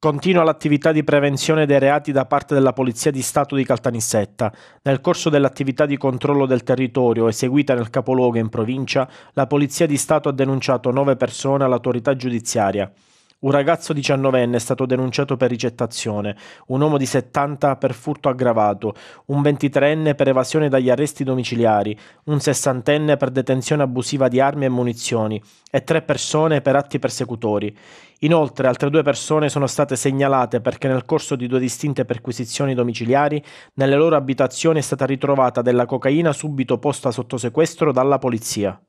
Continua l'attività di prevenzione dei reati da parte della Polizia di Stato di Caltanissetta. Nel corso dell'attività di controllo del territorio eseguita nel capoluogo in provincia, la Polizia di Stato ha denunciato nove persone all'autorità giudiziaria. Un ragazzo diciannovenne è stato denunciato per ricettazione, un uomo di 70 per furto aggravato, un 23enne per evasione dagli arresti domiciliari, un sessantenne per detenzione abusiva di armi e munizioni e tre persone per atti persecutori. Inoltre altre due persone sono state segnalate perché nel corso di due distinte perquisizioni domiciliari nelle loro abitazioni è stata ritrovata della cocaina subito posta sotto sequestro dalla polizia.